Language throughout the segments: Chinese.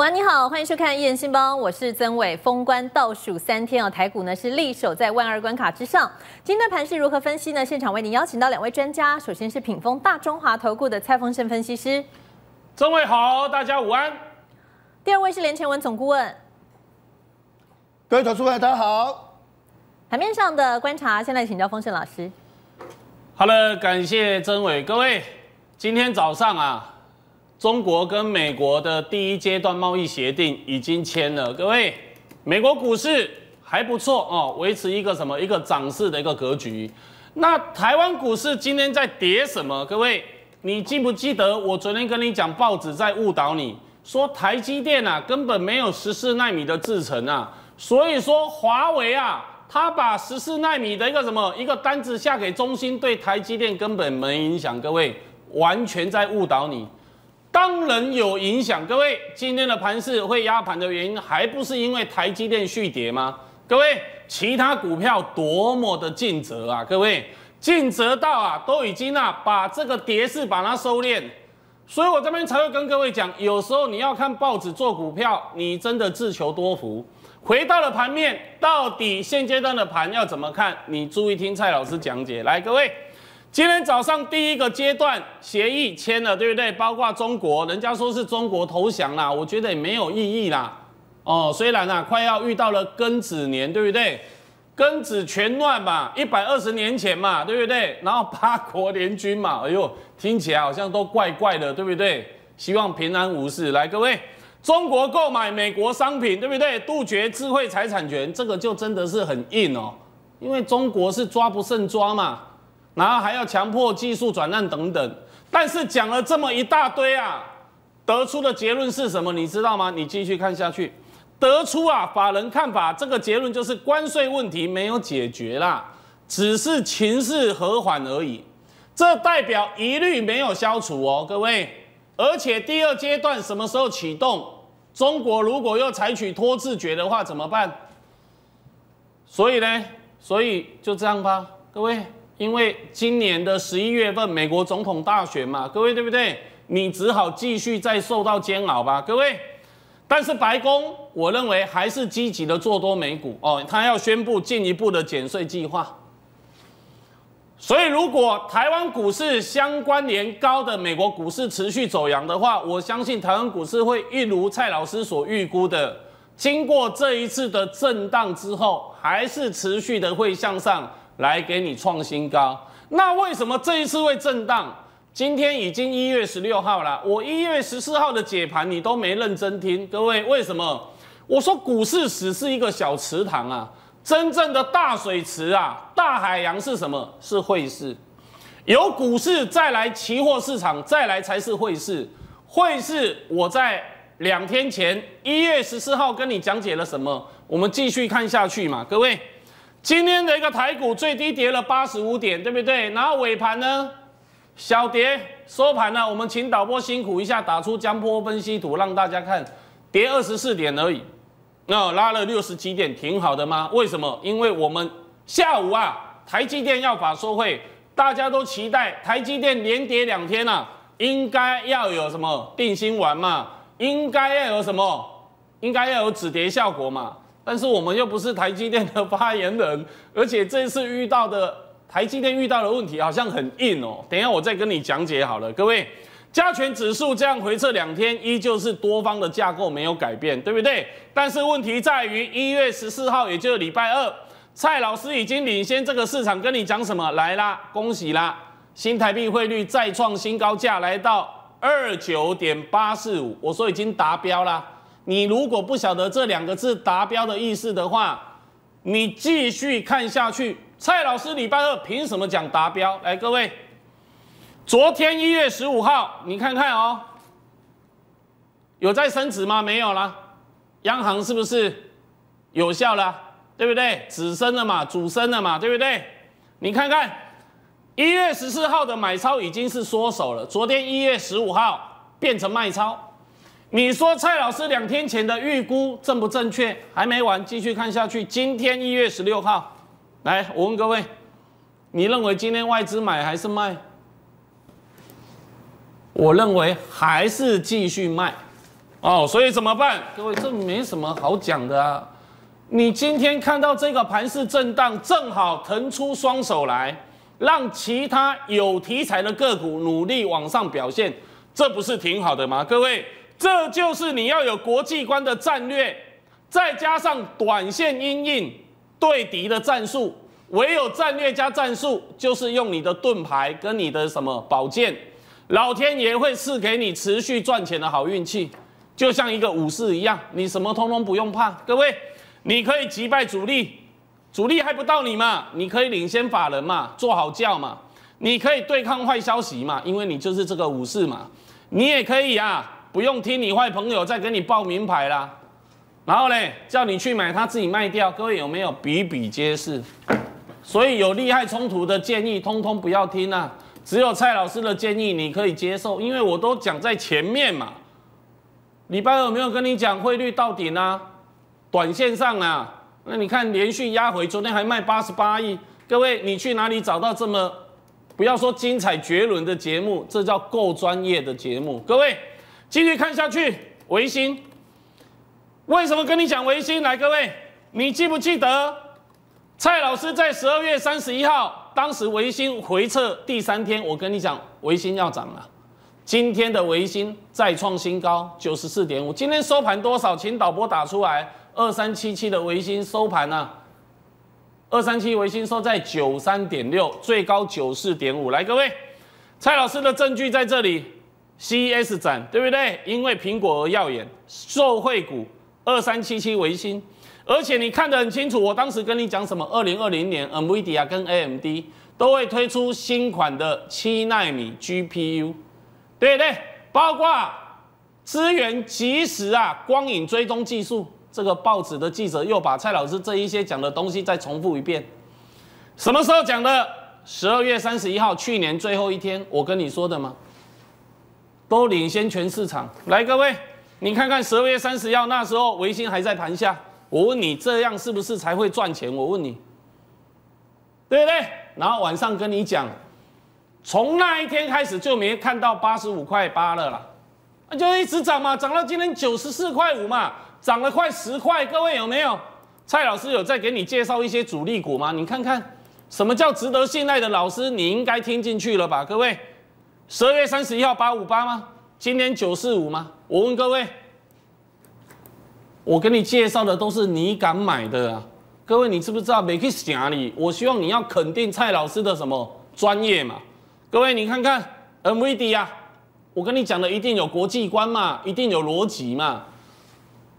晚你好，欢迎收看《一人新帮》，我是曾伟。封关倒数三天哦，台股呢是力守在万二关卡之上。今天的盘是如何分析呢？现场为您邀请到两位专家，首先是品丰大中华投顾的蔡丰盛分析师，曾伟好，大家午安。第二位是连前文总顾问，各位投资朋友大家好。盘面上的观察，现在请教丰盛老师。好了，感谢曾伟，各位，今天早上啊。中国跟美国的第一阶段贸易协定已经签了，各位，美国股市还不错哦，维持一个什么一个涨势的一个格局。那台湾股市今天在跌什么？各位，你记不记得我昨天跟你讲，报纸在误导你说台积电啊根本没有十四纳米的制程啊，所以说华为啊，他把十四纳米的一个什么一个单子下给中兴，对台积电根本没影响。各位，完全在误导你。当然有影响，各位，今天的盘势会压盘的原因，还不是因为台积电续跌吗？各位，其他股票多么的尽责啊！各位，尽责到啊，都已经啊，把这个跌势把它收敛。所以我这边才会跟各位讲，有时候你要看报纸做股票，你真的自求多福。回到了盘面，到底现阶段的盘要怎么看？你注意听蔡老师讲解。来，各位。今天早上第一个阶段协议签了，对不对？包括中国，人家说是中国投降啦，我觉得也没有意义啦。哦，虽然啊，快要遇到了庚子年，对不对？庚子全乱嘛，一百二十年前嘛，对不对？然后八国联军嘛，哎呦，听起来好像都怪怪的，对不对？希望平安无事。来，各位，中国购买美国商品，对不对？杜绝智慧财产权，这个就真的是很硬哦，因为中国是抓不胜抓嘛。然后还要强迫技术转让等等，但是讲了这么一大堆啊，得出的结论是什么？你知道吗？你继续看下去，得出啊，法人看法这个结论就是关税问题没有解决啦，只是情势和缓而已。这代表疑虑没有消除哦，各位。而且第二阶段什么时候启动？中国如果又采取拖字诀的话怎么办？所以呢，所以就这样吧，各位。因为今年的十一月份美国总统大选嘛，各位对不对？你只好继续再受到煎熬吧，各位。但是白宫，我认为还是积极的做多美股哦，他要宣布进一步的减税计划。所以，如果台湾股市相关联高的美国股市持续走阳的话，我相信台湾股市会一如蔡老师所预估的，经过这一次的震荡之后，还是持续的会向上。来给你创新高，那为什么这一次会震荡？今天已经一月十六号了，我一月十四号的解盘你都没认真听，各位为什么？我说股市只是一个小池塘啊，真正的大水池啊，大海洋是什么？是汇市，有股市再来期货市场，再来才是汇市。汇市我在两天前一月十四号跟你讲解了什么？我们继续看下去嘛，各位。今天的一个台股最低跌了八十五点，对不对？然后尾盘呢，小跌收盘呢，我们请导播辛苦一下，打出江波分析图让大家看，跌二十四点而已，那拉了六十几点，挺好的吗？为什么？因为我们下午啊，台积电要法说会，大家都期待台积电连跌两天啊，应该要有什么定心丸嘛？应该要有什么？应该要有止跌效果嘛？但是我们又不是台积电的发言人，而且这次遇到的台积电遇到的问题好像很硬哦。等一下我再跟你讲解好了，各位，加权指数这样回撤两天，依旧是多方的架构没有改变，对不对？但是问题在于一月十四号，也就是礼拜二，蔡老师已经领先这个市场跟你讲什么来啦？恭喜啦，新台币汇率再创新高价，来到二九点八四五，我说已经达标啦。你如果不晓得这两个字达标的意思的话，你继续看下去。蔡老师礼拜二凭什么讲达标？来，各位，昨天一月十五号，你看看哦，有在升值吗？没有啦。央行是不是有效了？对不对？子升了嘛，主升了嘛，对不对？你看看一月十四号的买超已经是缩手了，昨天一月十五号变成卖超。你说蔡老师两天前的预估正不正确？还没完，继续看下去。今天一月十六号，来，我问各位，你认为今天外资买还是卖？我认为还是继续卖。哦，所以怎么办？各位，这没什么好讲的啊。你今天看到这个盘势震荡，正好腾出双手来，让其他有题材的个股努力往上表现，这不是挺好的吗？各位，这就是你要有国际观的战略，再加上短线阴应对敌的战术。唯有战略加战术，就是用你的盾牌跟你的什么宝剑，老天爷会赐给你持续赚钱的好运气，就像一个武士一样，你什么通通不用怕。各位，你可以击败主力，主力还不到你嘛？你可以领先法人嘛？做好教嘛？你可以对抗坏消息嘛？因为你就是这个武士嘛。你也可以啊，不用听你坏朋友在给你报名牌啦，然后嘞，叫你去买，他自己卖掉。各位有没有比比皆是？所以有利害冲突的建议，通通不要听啊！只有蔡老师的建议你可以接受，因为我都讲在前面嘛。礼拜二有没有跟你讲汇率到顶啊？短线上啊，那你看连续压回，昨天还卖八十八亿。各位，你去哪里找到这么不要说精彩绝伦的节目？这叫够专业的节目。各位，继续看下去，维新为什么跟你讲维新？来，各位，你记不记得？蔡老师在十二月三十一号，当时维新回撤第三天，我跟你讲，维新要涨了。今天的维新再创新高，九十四点五。今天收盘多少？请导播打出来。二三七七的维新收盘呢？二三七维新收在九三点六，最高九四点五。来，各位，蔡老师的证据在这里。CES 展对不对？因为苹果而耀眼，受惠股二三七七维新。而且你看得很清楚，我当时跟你讲什么？二零二零年，NVIDIA 跟 AMD 都会推出新款的七纳米 GPU，对不对？包括支援即时啊光影追踪技术。这个报纸的记者又把蔡老师这一些讲的东西再重复一遍。什么时候讲的？十二月三十一号，去年最后一天，我跟你说的吗？都领先全市场。来，各位，你看看十二月三十号那时候，维新还在盘下。我问你，这样是不是才会赚钱？我问你，对不对？然后晚上跟你讲，从那一天开始就没看到八十五块八了啦，那就一直涨嘛，涨到今天九十四块五嘛，涨了快十块。各位有没有？蔡老师有在给你介绍一些主力股吗？你看看，什么叫值得信赖的老师？你应该听进去了吧？各位，十二月三十一号八五八吗？今天九四五吗？我问各位。我给你介绍的都是你敢买的啊，各位，你知不知道？每去想里，我希望你要肯定蔡老师的什么专业嘛？各位，你看看 NVD 啊，我跟你讲的一定有国际观嘛，一定有逻辑嘛，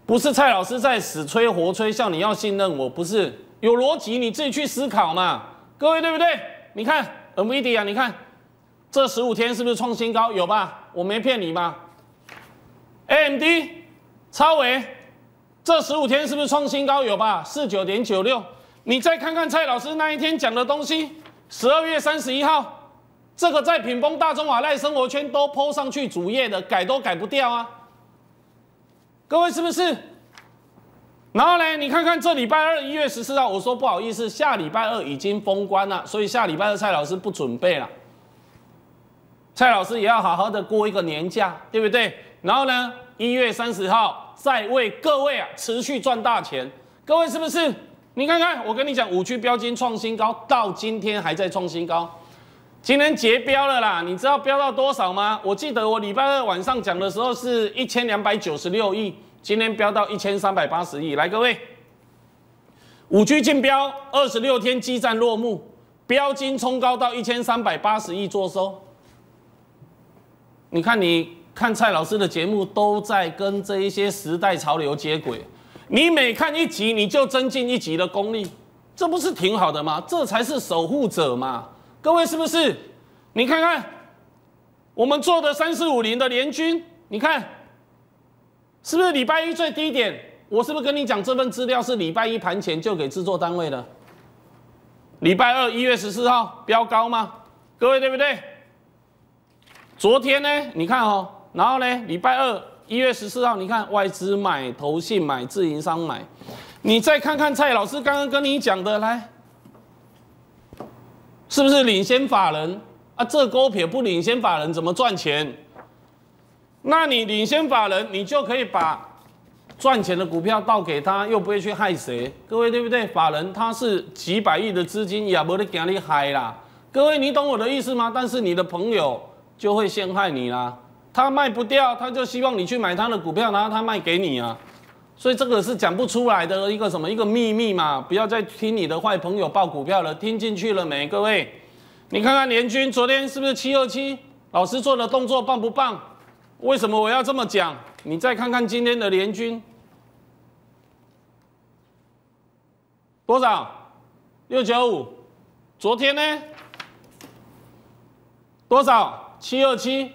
不是蔡老师在死吹活吹，叫你要信任我，不是有逻辑，你自己去思考嘛，各位对不对？你看 NVD 啊，你看这十五天是不是创新高？有吧？我没骗你吧？AMD 超维。这十五天是不是创新高？有吧？四九点九六。你再看看蔡老师那一天讲的东西，十二月三十一号，这个在品丰大中华赖生活圈都抛上去主页的，改都改不掉啊。各位是不是？然后呢，你看看这礼拜二一月十四号，我说不好意思，下礼拜二已经封关了，所以下礼拜二蔡老师不准备了。蔡老师也要好好的过一个年假，对不对？然后呢，一月三十号。再为各位啊持续赚大钱，各位是不是？你看看，我跟你讲，五区标金创新高，到今天还在创新高，今天结标了啦！你知道标到多少吗？我记得我礼拜二晚上讲的时候是一千两百九十六亿，今天标到一千三百八十亿。来，各位，五区竞标二十六天激战落幕，标金冲高到一千三百八十亿做收。你看你。看蔡老师的节目都在跟这一些时代潮流接轨，你每看一集你就增进一集的功力，这不是挺好的吗？这才是守护者嘛！各位是不是？你看看我们做的三四五零的联军，你看是不是礼拜一最低点？我是不是跟你讲这份资料是礼拜一盘前就给制作单位的？礼拜二一月十四号标高吗？各位对不对？昨天呢？你看哦。然后呢？礼拜二一月十四号，你看外资买、投信买、自营商买，你再看看蔡老师刚刚跟你讲的，来，是不是领先法人啊？这勾撇不领先法人怎么赚钱？那你领先法人，你就可以把赚钱的股票倒给他，又不会去害谁。各位对不对？法人他是几百亿的资金，也不得给你害啦。各位，你懂我的意思吗？但是你的朋友就会陷害你啦。他卖不掉，他就希望你去买他的股票，然后他卖给你啊。所以这个是讲不出来的一个什么一个秘密嘛。不要再听你的坏朋友报股票了，听进去了没？各位，你看看联军昨天是不是七二七？老师做的动作棒不棒？为什么我要这么讲？你再看看今天的联军多少？六九五。昨天呢？多少？七二七。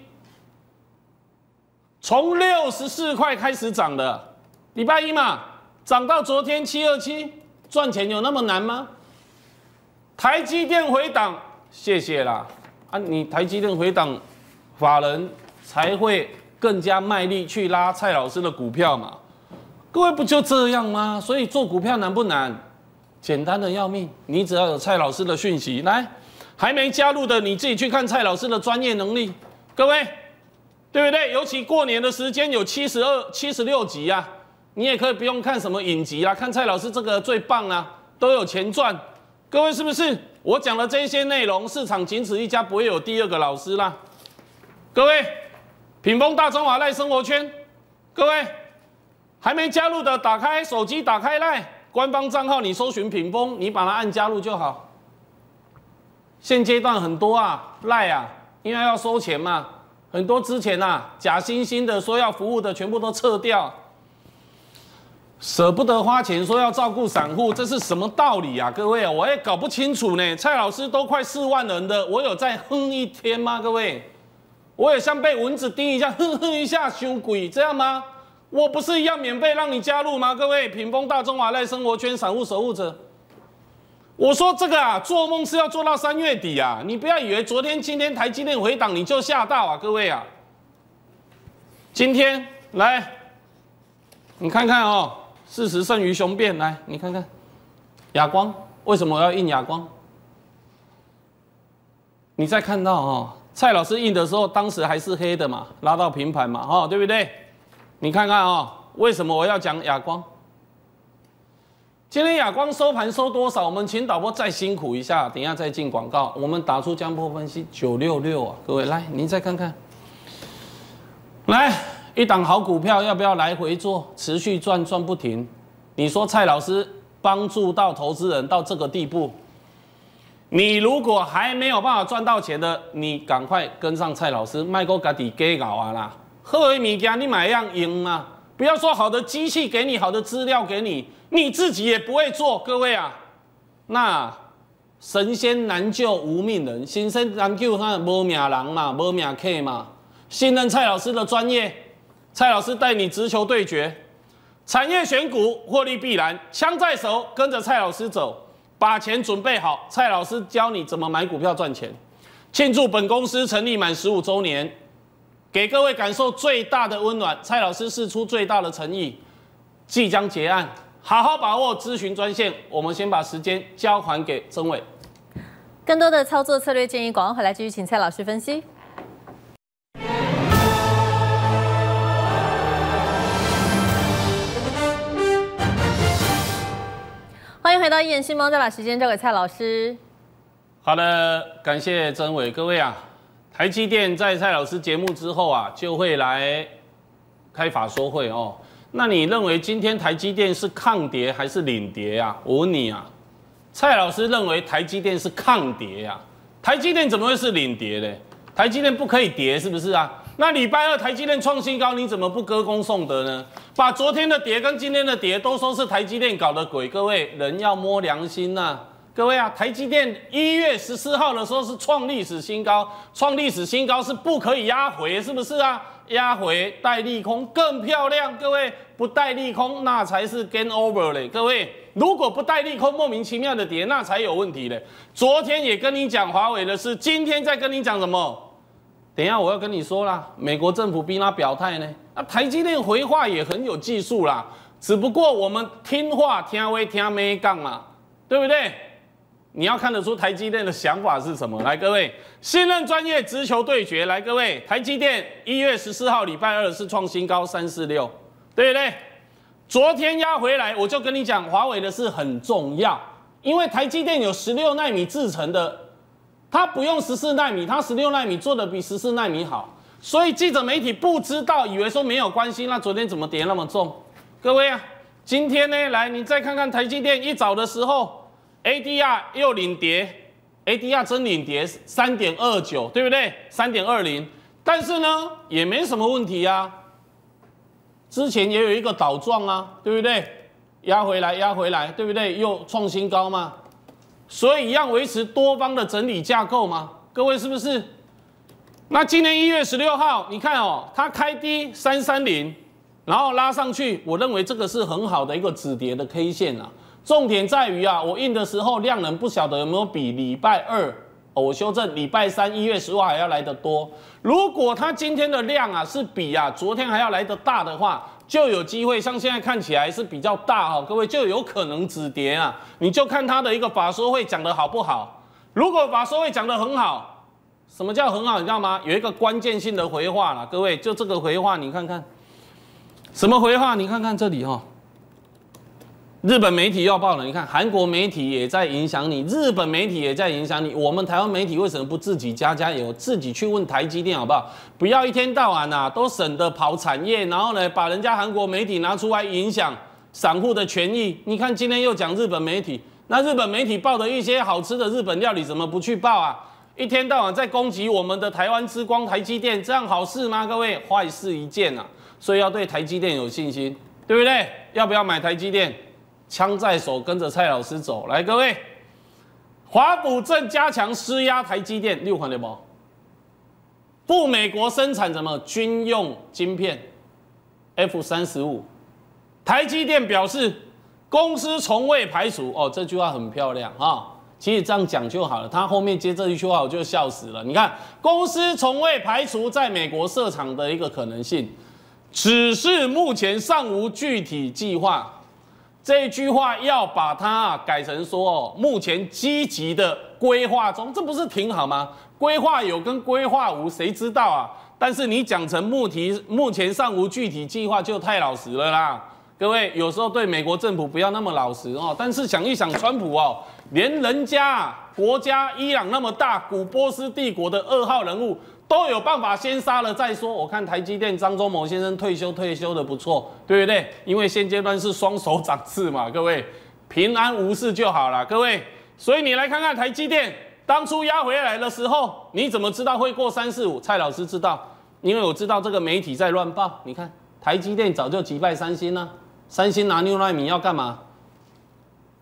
从六十四块开始涨的，礼拜一嘛，涨到昨天七二七，赚钱有那么难吗？台积电回档，谢谢啦。啊，你台积电回档，法人才会。更加卖力去拉蔡老师的股票嘛？各位不就这样吗？所以做股票难不难？简单的要命。你只要有蔡老师的讯息，来，还没加入的你自己去看蔡老师的专业能力。各位，对不对？尤其过年的时间有七十二、七十六集啊，你也可以不用看什么影集啦，看蔡老师这个最棒啊，都有钱赚。各位是不是？我讲的这些内容，市场仅此一家，不会有第二个老师啦。各位。品峰大中华赖生活圈，各位还没加入的，打开手机，打开赖官方账号，你搜寻品峰，你把它按加入就好。现阶段很多啊，赖啊，因为要收钱嘛，很多之前啊假惺惺的说要服务的，全部都撤掉，舍不得花钱说要照顾散户，这是什么道理啊？各位啊，我也搞不清楚呢。蔡老师都快四万人的，我有在哼一天吗？各位？我也像被蚊子叮一下，哼哼一下，凶鬼这样吗？我不是一样免费让你加入吗？各位，品丰大中华赖生活圈散户守护者，我说这个啊，做梦是要做到三月底啊！你不要以为昨天、今天台积电回档你就吓到啊，各位啊！今天来，你看看哦，事实胜于雄辩，来，你看看，哑光为什么要印哑光？你再看到哦。蔡老师印的时候，当时还是黑的嘛，拉到平盘嘛，哈，对不对？你看看啊，为什么我要讲哑光？今天亚光收盘收多少？我们请导播再辛苦一下，等一下再进广告。我们打出江波分析九六六啊，各位来，您再看看，来一档好股票，要不要来回做，持续赚赚不停？你说蔡老师帮助到投资人到这个地步？你如果还没有办法赚到钱的，你赶快跟上蔡老师，卖个家底给搞啊啦！好的物件你买样赢啊！不要说好的机器给你，好的资料给你，你自己也不会做。各位啊，那神仙难救无命人，神仙难救他无命人嘛，无命客嘛。信任蔡老师的专业，蔡老师带你直球对决，产业选股获利必然，枪在手，跟着蔡老师走。把钱准备好，蔡老师教你怎么买股票赚钱。庆祝本公司成立满十五周年，给各位感受最大的温暖。蔡老师试出最大的诚意，即将结案，好好把握咨询专线。我们先把时间交还给曾伟。更多的操作策略建议，广告回来继续请蔡老师分析。欢迎回到一眼星梦，再把时间交给蔡老师。好的，感谢曾伟，各位啊，台积电在蔡老师节目之后啊，就会来开法说会哦。那你认为今天台积电是抗跌还是领跌啊？我问你啊，蔡老师认为台积电是抗跌呀，台积电怎么会是领跌呢？台积电不可以跌，是不是啊？那礼拜二台积电创新高，你怎么不歌功颂德呢？把昨天的跌跟今天的跌都说是台积电搞的鬼，各位人要摸良心呐！各位啊，台积电一月十四号的时候是创历史新高，创历史新高是不可以压回，是不是啊？压回带利空更漂亮，各位不带利空那才是 gain over 嘞，各位如果不带利空莫名其妙的跌，那才有问题嘞。昨天也跟你讲华为的事，今天再跟你讲什么？等一下，我要跟你说啦，美国政府逼他表态呢。那台积电回话也很有技术啦，只不过我们听话听威听没杠嘛，对不对？你要看得出台积电的想法是什么？来，各位，信任专业直球对决。来，各位，台积电一月十四号礼拜二是创新高三四六，对不对？昨天压回来，我就跟你讲，华为的事很重要，因为台积电有十六纳米制成的，它不用十四纳米，它十六纳米做的比十四纳米好，所以记者媒体不知道，以为说没有关系。那昨天怎么跌那么重？各位啊，今天呢，来你再看看台积电一早的时候。ADR 又领跌，ADR 真领跌三点二九，对不对？三点二零，但是呢也没什么问题啊。之前也有一个倒状啊，对不对？压回来，压回来，对不对？又创新高嘛，所以一样维持多方的整理架构嘛。各位是不是？那今年一月十六号，你看哦，它开低三三零，然后拉上去，我认为这个是很好的一个止跌的 K 线啊。重点在于啊，我印的时候量能不晓得有没有比礼拜二，我修正礼拜三一月十五还要来得多。如果它今天的量啊是比啊昨天还要来得大的话，就有机会像现在看起来是比较大哈，各位就有可能止跌啊。你就看它的一个法说会讲的好不好。如果法说会讲的很好，什么叫很好？你知道吗？有一个关键性的回话了，各位就这个回话，你看看什么回话？你看看这里哈。日本媒体要报了，你看韩国媒体也在影响你，日本媒体也在影响你。我们台湾媒体为什么不自己加加油，自己去问台积电好不好？不要一天到晚呐，都省得跑产业，然后呢，把人家韩国媒体拿出来影响散户的权益。你看今天又讲日本媒体，那日本媒体报的一些好吃的日本料理，怎么不去报啊？一天到晚在攻击我们的台湾之光台积电，这样好事吗？各位，坏事一件啊！所以要对台积电有信心，对不对？要不要买台积电？枪在手，跟着蔡老师走。来，各位，华府正加强施压台积电六款的包，赴美国生产什么军用晶片？F 三十五。台积电表示，公司从未排除。哦，这句话很漂亮啊。其实这样讲就好了。他后面接这一句话，我就笑死了。你看，公司从未排除在美国设厂的一个可能性，只是目前尚无具体计划。这句话要把它改成说哦，目前积极的规划中，这不是挺好吗？规划有跟规划无，谁知道啊？但是你讲成目题，目前尚无具体计划，就太老实了啦。各位有时候对美国政府不要那么老实哦。但是想一想，川普哦，连人家国家伊朗那么大，古波斯帝国的二号人物。都有办法先杀了再说。我看台积电张忠谋先生退休退休的不错，对不对？因为现阶段是双手掌刺嘛，各位平安无事就好了，各位。所以你来看看台积电当初压回来的时候，你怎么知道会过三四五？蔡老师知道，因为我知道这个媒体在乱报。你看台积电早就击败三星了，三星拿六纳米要干嘛？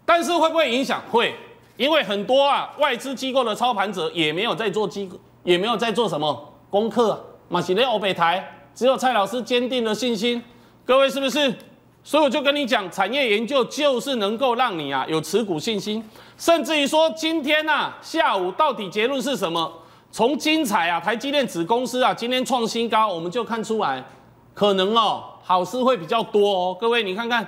但是会不会影响？会，因为很多啊外资机构的操盘者也没有在做机构。也没有在做什么功课，马西雷欧北台只有蔡老师坚定的信心，各位是不是？所以我就跟你讲，产业研究就是能够让你啊有持股信心，甚至于说今天呐下午到底结论是什么？从精彩啊台积电子公司啊今天创新高，我们就看出来，可能哦好事会比较多哦。各位你看看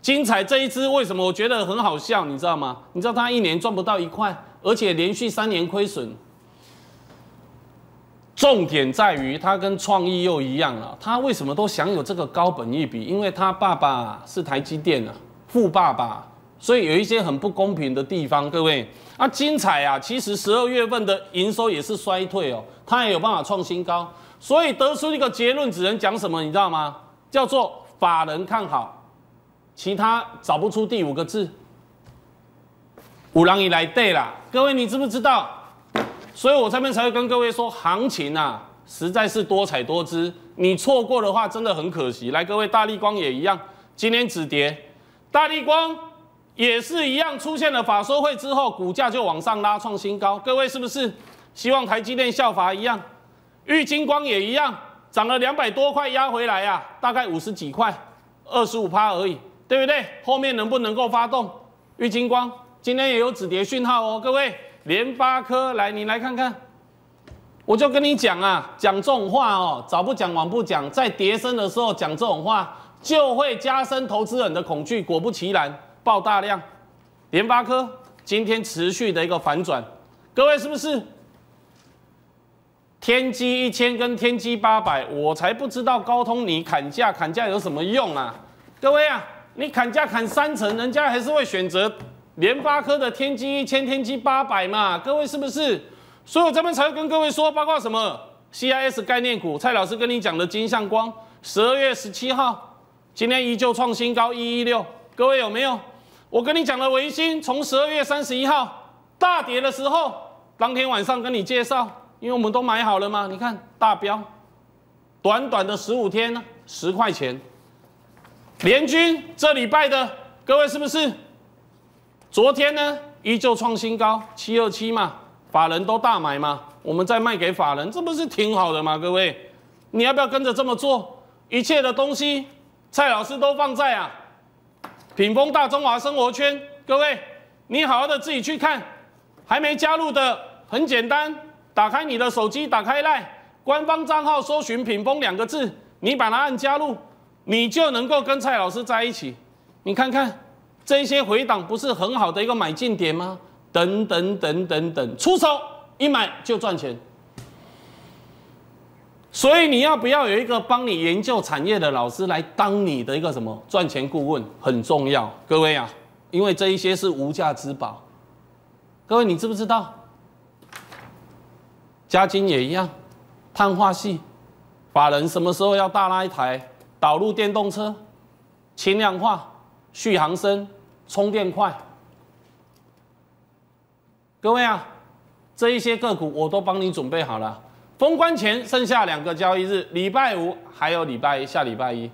精彩这一支为什么我觉得很好笑，你知道吗？你知道它一年赚不到一块，而且连续三年亏损。重点在于，他跟创意又一样了。他为什么都享有这个高本益比？因为他爸爸是台积电的富爸爸，所以有一些很不公平的地方。各位，啊，精彩啊！其实十二月份的营收也是衰退哦，他也有办法创新高。所以得出一个结论，只能讲什么？你知道吗？叫做法人看好，其他找不出第五个字。五郎以来对啦，各位你知不知道？所以我这边才会跟各位说，行情啊，实在是多彩多姿。你错过的话，真的很可惜。来，各位，大力光也一样，今天止跌。大力光也是一样，出现了法说会之后，股价就往上拉，创新高。各位是不是希望台积电效法一样？玉金光也一样，涨了两百多块，压回来呀，大概五十几块，二十五趴而已，对不对？后面能不能够发动？玉金光今天也有止跌讯号哦，各位。联发科，来，你来看看，我就跟你讲啊，讲这种话哦，早不讲晚不讲，在跌升的时候讲这种话，就会加深投资人的恐惧。果不其然，爆大量，联发科今天持续的一个反转，各位是不是？天机一千跟天机八百，我才不知道高通你砍价砍价有什么用啊？各位啊，你砍价砍三成，人家还是会选择联发科的天玑一千、天玑八百嘛？各位是不是？所以我这边才会跟各位说，包括什么 CIS 概念股，蔡老师跟你讲的金相光，十二月十七号，今天依旧创新高一一六，各位有没有？我跟你讲的维新，从十二月三十一号大跌的时候，当天晚上跟你介绍。因为我们都买好了嘛，你看大标，短短的十五天呢，十块钱。联军这礼拜的各位是不是？昨天呢依旧创新高七二七嘛，法人都大买嘛，我们再卖给法人，这不是挺好的吗？各位，你要不要跟着这么做？一切的东西，蔡老师都放在啊，品峰大中华生活圈，各位，你好好的自己去看，还没加入的很简单。打开你的手机，打开赖官方账号，搜寻“品峰”两个字，你把它按加入，你就能够跟蔡老师在一起。你看看这些回档，不是很好的一个买进点吗？等等等等等，出手一买就赚钱。所以你要不要有一个帮你研究产业的老师来当你的一个什么赚钱顾问，很重要。各位啊，因为这一些是无价之宝。各位，你知不知道？嘉金也一样，碳化系，法人什么时候要大拉一台导入电动车，轻量化、续航深、充电快？各位啊，这一些个股我都帮你准备好了。封关前剩下两个交易日，礼拜五还有礼拜一，下礼拜一。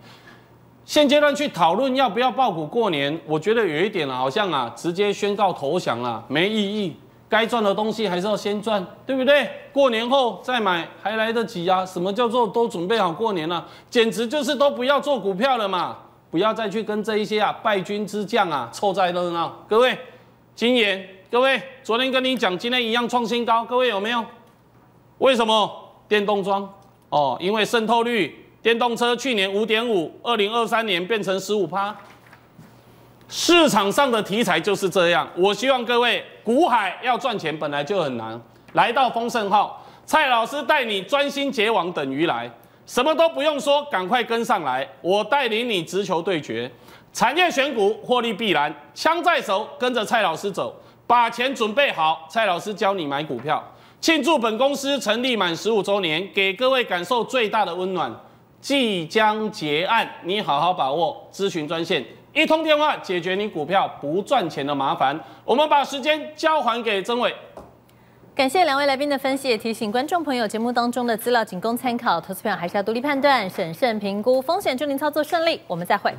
现阶段去讨论要不要爆股过年，我觉得有一点好像啊，直接宣告投降了，没意义。该赚的东西还是要先赚，对不对？过年后再买还来得及啊！什么叫做都准备好过年了？简直就是都不要做股票了嘛！不要再去跟这一些啊败军之将啊凑在热闹。各位，金言，各位，昨天跟你讲，今天一样创新高，各位有没有？为什么？电动装哦，因为渗透率，电动车去年五点五，二零二三年变成十五趴。市场上的题材就是这样。我希望各位，股海要赚钱本来就很难。来到丰盛号，蔡老师带你专心结网等鱼来，什么都不用说，赶快跟上来。我带领你直球对决，产业选股获利必然。枪在手，跟着蔡老师走，把钱准备好。蔡老师教你买股票，庆祝本公司成立满十五周年，给各位感受最大的温暖。即将结案，你好好把握。咨询专线。一通电话解决你股票不赚钱的麻烦。我们把时间交还给曾伟。感谢两位来宾的分析，也提醒观众朋友，节目当中的资料仅供参考，投资朋友还是要独立判断、审慎评估风险，祝您操作顺利。我们再会。